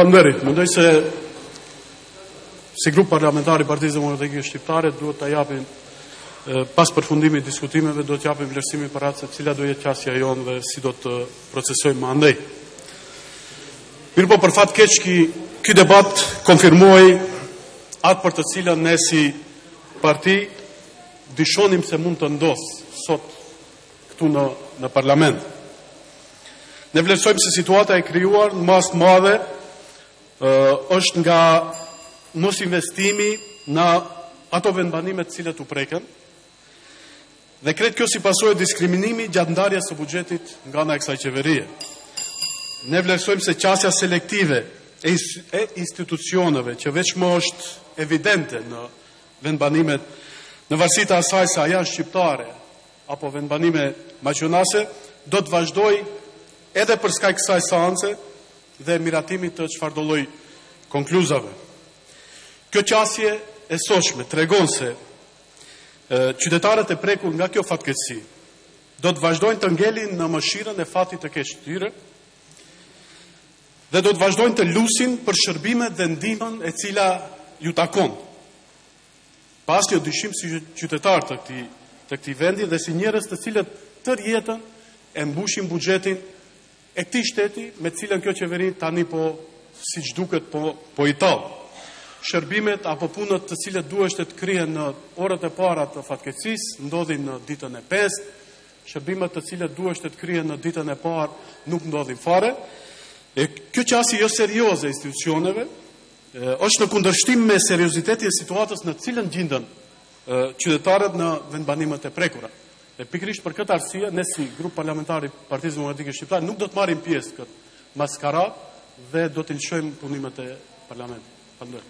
Falënderit. Mendoj se si grup parlamentar i Partisë Demokratike Shqiptare duhet ta japim pas përfundimit të diskutimeve do të japim vlerësimin për atë se cila do jetë qasja jonë dhe si do të procesojmë më andej. Mirëpo për fat të keq ky, ky debat konfirmoi atë për të cilën ne si parti dyshonim se mund të ndodhë sot këtu në në parlament. Ne vlerësojmë se situata e krijuar në masë të madhe është nga mosinvestimi në ato vendbanime të cilat u prekën. Dhe krejt kjo si pasojë e diskriminimit gjatë ndarjes së buxhetit nga ana e kësaj qeverie. Ne vlerësojmë se qasja selektive e institucioneve që veç më është evidente në vendbanimet në varësi të asaj se a janë shqiptare apo vendbanime maqedonase, do të vazhdojë edhe përskaj kësaj seance dhe miratimit të çfarëdolloj konkluzave. Kjo qasje e sotshme tregon se qytetarët e prekur nga kjo fatkeqësi do të vazhdojnë të ngelin në mëshirën e fatit të keq të tyre dhe do të vazhdojnë të lusin për shërbimet dhe ndihmën e cila ju takon. Pa asnjë dyshim si qytetarë të këtij të këtij vendi dhe si njerëz të cilët tërë jetën e mbushin buxhetin e këtij shteti me të cilin kjo qeveri tani po siç duket po po tallet. Shërbimet apo punët të cilat duheshte të kryhen në orët e para të fatkeqësisë ndodhin në ditën e pestë, shërbimet të cilat duheshte të kryhen në ditën e parë nuk ndodhin fare. E kjo qasje joserioze e institucioneve Është në kundërshtim me seriozitetin e situatës në të cilën gjinden qytetarët në vendbanimet e prekura. Dhe pikërisht për këtë arsye, ne si grup parlamentar i Partisë Demokratike Shqiptare nuk do të marrim pjesë në këtë maskaradë dhe do t'i lëshojmë punimet e parlamentit. Faleminderit.